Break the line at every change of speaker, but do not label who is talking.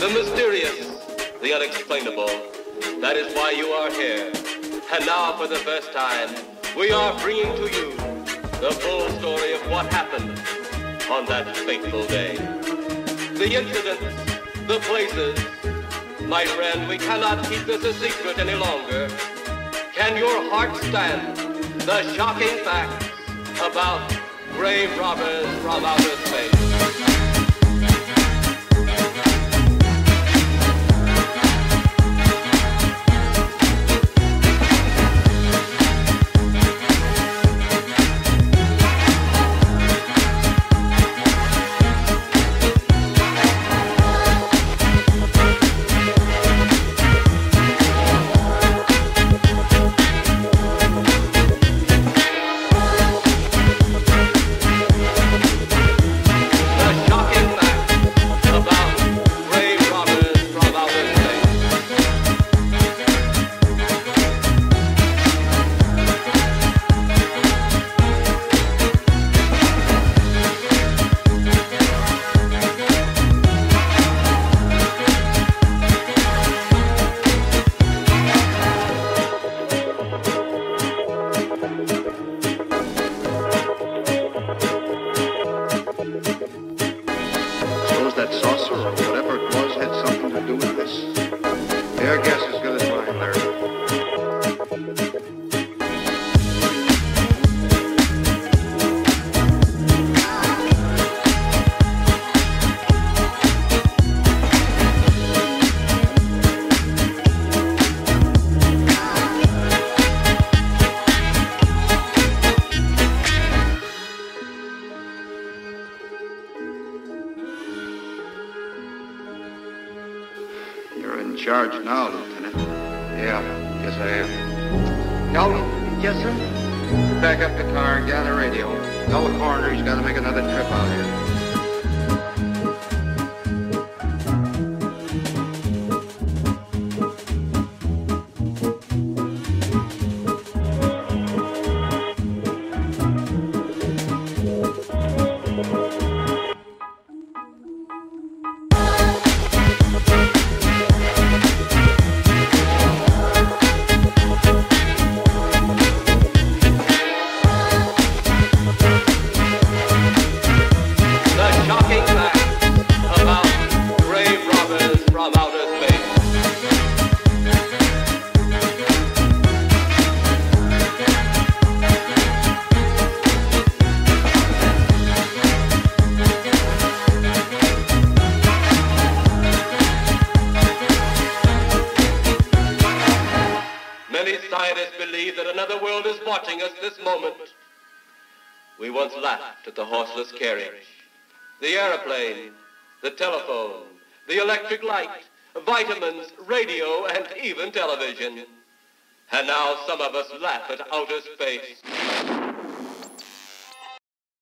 the mysterious, the unexplainable. That is why you are here. And now, for the first time, we are bringing to you the full story of what happened on that fateful day. The incidents, the places. My friend, we cannot keep this a secret any longer. Can your heart stand the shocking facts about grave robbers from outer space?
That saucer in charge now, Lieutenant. Yeah, yes I am. Kelton? Yes, sir? Back up the car and gather radio. Tell the coroner he's got to make another trip out here.
Many scientists believe that another world is watching us this moment. We once laughed at the horseless carriage, the airplane, the telephone, the electric light, vitamins, radio, and even television. And now some of us laugh at outer space.